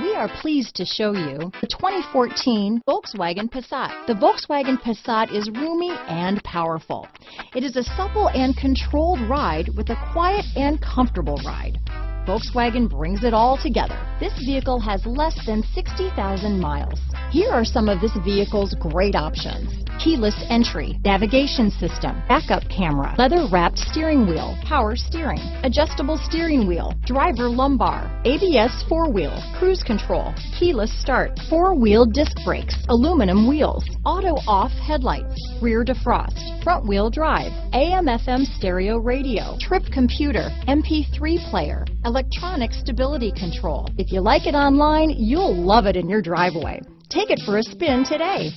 We are pleased to show you the 2014 Volkswagen Passat. The Volkswagen Passat is roomy and powerful. It is a supple and controlled ride with a quiet and comfortable ride. Volkswagen brings it all together. This vehicle has less than 60,000 miles. Here are some of this vehicle's great options. Keyless entry, navigation system, backup camera, leather wrapped steering wheel, power steering, adjustable steering wheel, driver lumbar, ABS four wheel, cruise control, keyless start, four wheel disc brakes, aluminum wheels, auto off headlights, rear defrost, front wheel drive, AM FM stereo radio, trip computer, MP3 player, electronic stability control. If you like it online, you'll love it in your driveway. Take it for a spin today.